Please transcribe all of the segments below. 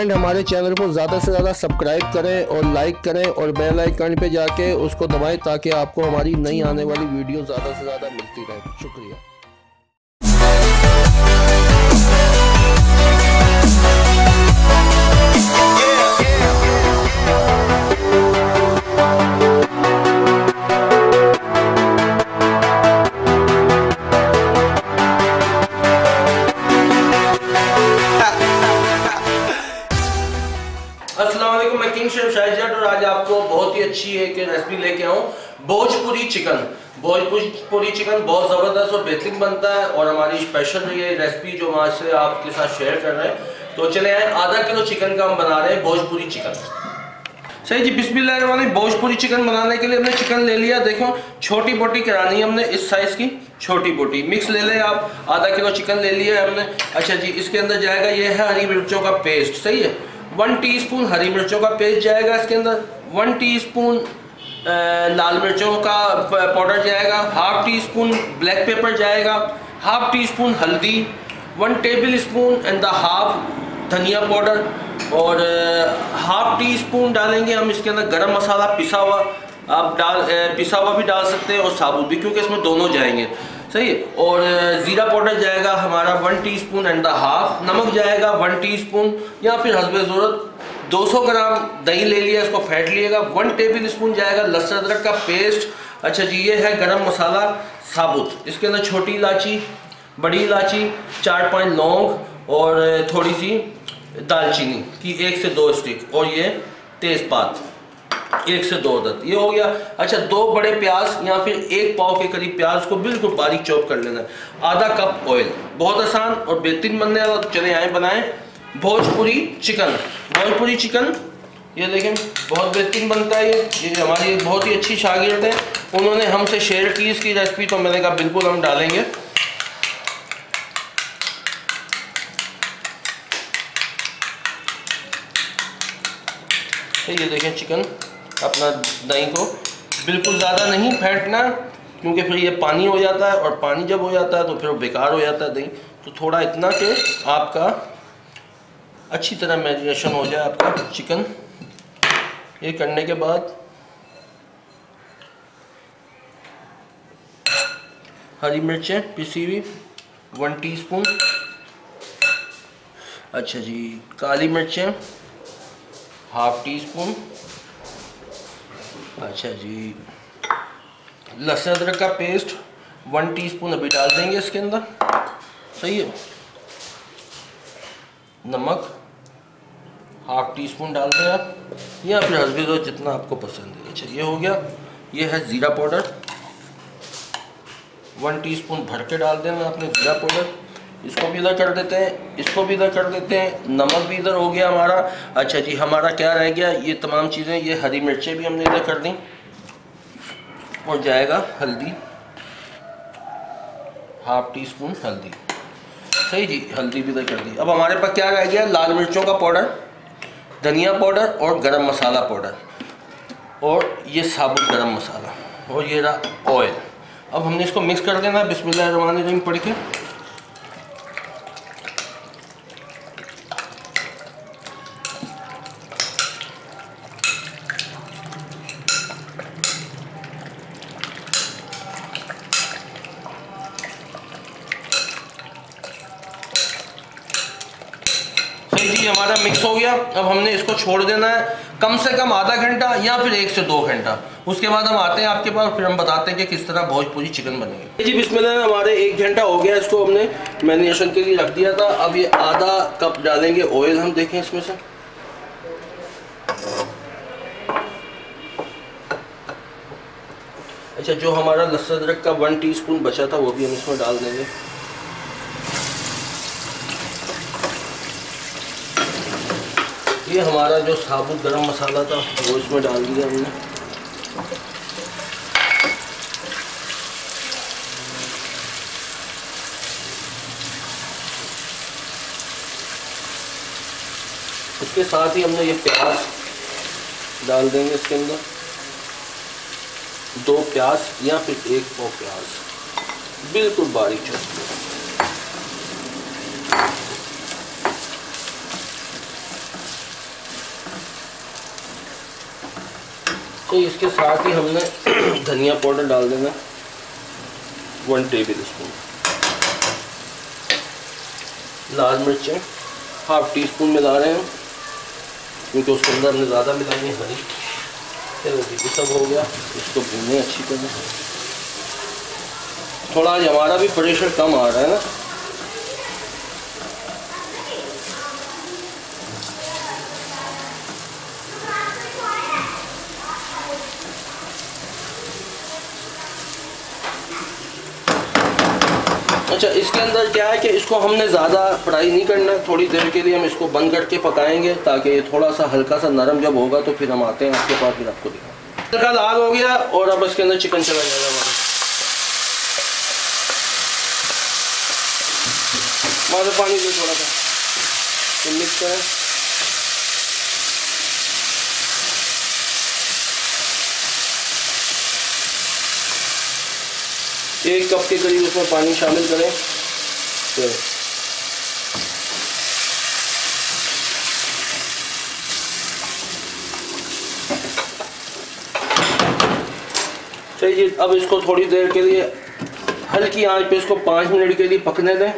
And हमारे channel को ज़्यादा से ज़्यादा सब्सक्राइब करें और लाइक करें और बेल आइकन पे जाके उसको दबाएँ ताकि आपको हमारी नई आने वाली वीडियो ज़्यादा से ज़्यादा मिलती रहे। शुक्रिया। असलम मैं किंग शेफ शाहजट और आज आपको बहुत ही अच्छी एक रेसिपी लेके आऊँ। भोजपुरी चिकन। भोजपुरी चिकन बहुत ज़बरदस्त और बेहतरीन बनता है और हमारी स्पेशल ये रेसिपी जो हम आज से आपके साथ शेयर कर रहे हैं। तो चले आए, आधा किलो चिकन का हम बना रहे हैं भोजपुरी चिकन। सही जी बिस्मिल्लाह भोजपुरी चिकन बनाने के लिए हमने चिकन ले लिया। देखो छोटी बोटी करानी है हमने इस साइज़ की छोटी बोटी मिक्स ले लें आप, आधा किलो चिकन ले लिया है हमने। अच्छा जी, इसके अंदर जाएगा ये है हरी मिर्चों का पेस्ट सही है? वन टीस्पून हरी मिर्चों का पेस्ट जाएगा इसके अंदर। वन टीस्पून लाल मिर्चों का पाउडर जाएगा। Half teaspoon black pepper जाएगा। हाफ़ टी स्पून हल्दी। One tablespoon and the half धनिया पाउडर। और हाफ़ टी स्पून डालेंगे हम, इसके अंदर गरम मसाला पिसा हुआ। आप डाल पिसा हुआ भी डाल सकते हैं और साबुत भी, क्योंकि इसमें दोनों जाएँगे। सही है। और ज़ीरा पाउडर जाएगा हमारा one teaspoon and the half नमक जाएगा वन टीस्पून या फिर हसब ज़रूरत 200 ग्राम दही ले लिया, इसको फेंट लिएगा। वन टेबल स्पून जाएगा लहसुन अदरक का पेस्ट अच्छा जी, ये है गरम मसाला साबुत। इसके अंदर छोटी इलायची, बड़ी इलायची, चार पाँच लौंग और थोड़ी सी दालचीनी की एक से दो स्टिक और ये तेज़पात। एक से दो अदद ये हो गया। अच्छा दो बड़े प्याज या फिर एक पाव के करीब प्याज को बिल्कुल बारीक चॉप कर लेना। है आधा कप ऑयल। बहुत आसान और बेहतरीन बनने वाला। चले आए बनाएँ। भोजपुरी चिकन। भोजपुरी चिकन। ये देखें, बहुत बेहतरीन बनता है ये। ये हमारी बहुत ही अच्छी शागिर्द है। उन्होंने हमसे शेयर की इसकी रेसिपी तो मैंने कहा बिल्कुल हम डालेंगे। ये देखें चिकन। अपना दही को। बिल्कुल ज़्यादा नहीं, फेंटना, क्योंकि फिर ये पानी हो जाता है और पानी जब हो जाता है तो फिर बेकार हो जाता है दही। तो थोड़ा इतना कि आपका अच्छी तरह मैरिनेशन हो जाए आपका चिकन ये करने के बाद हरी मिर्चें पिसी हुई वन टीस्पून अच्छा जी, काली मिर्चें हाफ़ टी स्पून अच्छा जी। लहसुन अदरक का पेस्ट वन टीस्पून अभी डाल देंगे इसके अंदर। सही है? नमक हाफ़ टी स्पून डाल दें आप। या फिर हसबी दो जितना आपको पसंद है। अच्छा ये हो गया। ये है ज़ीरा पाउडर। वन टीस्पून भर के डाल देना आपने ज़ीरा पाउडर। इसको भी इधर कर देते हैं, इसको भी इधर कर देते हैं, नमक भी इधर हो गया हमारा। अच्छा जी, हमारा क्या रह गया? ये तमाम चीज़ें, ये हरी मिर्चें भी हमने इधर कर दी। और जाएगा हल्दी, हाफ़ टी स्पून हल्दी। सही जी, हल्दी भी इधर कर दी। अब हमारे पास क्या रह गया? लाल मिर्चों का पाउडर, धनिया पाउडर और गरम मसाला पाउडर। और ये साबुत गरम मसाला और ये रहा ऑयल अब हमने इसको मिक्स कर देना बिस्मिल्लाह पढ़ के। हमारा मिक्स हो गया। अब हमने इसको छोड़ देना है। कम से कम आधा घंटा या फिर एक से दो घंटा। उसके बाद हम आते हैं आपके पास, फिर हम बताते हैं कि किस तरह भोजपुरी चिकन बनेंगे। जी बिस्मिल्लाह, हमारे एक घंटा हो गया इसको हमने मैरिनेशन के लिए रख दिया था। अब ये आधा कप डालेंगे ऑयल हम देखें इसमें से। अच्छा जो हमारा लहसुन अदरक का वन टीस्पून बचा था, वो भी हम इसमें डाल देंगे। ये हमारा जो साबुत गरम मसाला था, वो इसमें डाल दिया हमने। उसके साथ ही हमने ये प्याज डाल देंगे इसके अंदर। दो प्याज या फिर एक पाव प्याज। बिल्कुल बारीक चॉप तो इसके साथ ही हमने धनिया पाउडर डाल देना। वन टेबल स्पून लाल मिर्चें हाफ़ टी स्पून मिला रहे हैं। क्योंकि उसके अंदर हमने ज़्यादा मिलाई है हरी। चलो ये सब हो गया। इसको भूने अच्छी तरह। थोड़ा आज हमारा भी प्रेशर कम आ रहा है ना। अच्छा इसके अंदर क्या है कि इसको हमने ज़्यादा फ्राई नहीं करना है, थोड़ी देर के लिए हम इसको बंद करके पकाएँगे ताकि ये थोड़ा सा हल्का सा नरम जब होगा तो फिर हम आते हैं आपके पास, फिर आपको दिखाते हैं। लाल हो गया और अब इसके अंदर चिकन चला जाएगा हमारा। हमारे पानी दे थोड़ा सा तो मिक्स करें। एक कप के करीब उसमें पानी शामिल करें। तो जी अब इसको थोड़ी देर के लिए हल्की आँच पे इसको पाँच मिनट के लिए पकने दें।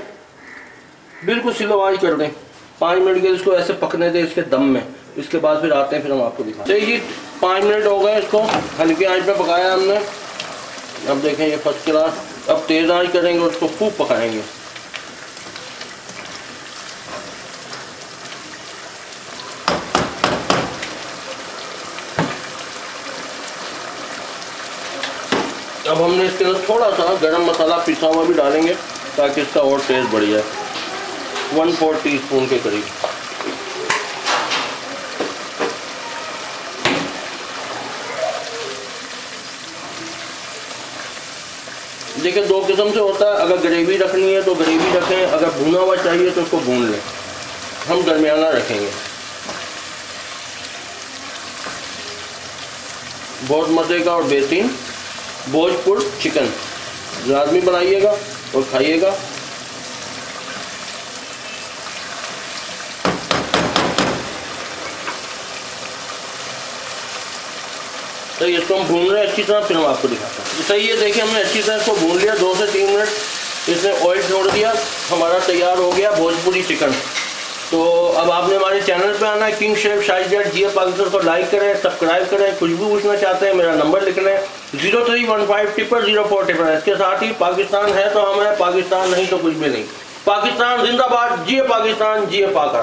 बिल्कुल स्लो आँच कर दें। पाँच मिनट के लिए इसको ऐसे पकने दें इसके दम में। इसके बाद फिर आते हैं, फिर हम आपको हैं। जी पाँच मिनट हो गए इसको। हल्की आँच पे पकाया हमने। अब देखें ये फ़र्स्ट क्लास अब तेज़ आँच करेंगे, उसको खूब पकाएँगे। अब हमने इसके अंदर थोड़ा सा गरम मसाला पिसा हुआ भी डालेंगे, ताकि इसका और टेस्ट बढ़ जाए। वन फोर टी स्पून के करीब। देखिए दो किस्म से होता है, अगर ग्रेवी रखनी है तो ग्रेवी रखें, अगर भुना हुआ चाहिए तो उसको भून लें। हम दरमियाना रखेंगे। बहुत मज़े का और बेहतरीन भोजपुर चिकन। लाजमी बनाइएगा और खाइएगा। तो इसको हम भून रहे हैं, अच्छी तरह फिर हम आपको दिखाते हैं। सही है देखिए, हमने अच्छी तरह इसको भून लिया, दो से तीन मिनट इसमें ऑयल छोड़ दिया, हमारा तैयार हो गया भोजपुरी चिकन। तो अब आपने हमारे चैनल पे आना है किंग शेफ शाहिद जिया पाकिस्तान को लाइक करें सब्सक्राइब करें, कुछ भी पूछना चाहते हैं, मेरा नंबर लिख लें zero three one five triple zero four triple इसके साथ ही पाकिस्तान है तो हम है, पाकिस्तान नहीं तो कुछ भी नहीं। पाकिस्तान जिंदाबाद जिए पाकिस्तान जिए पाक